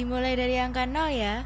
Dimulai dari angka 0 ya.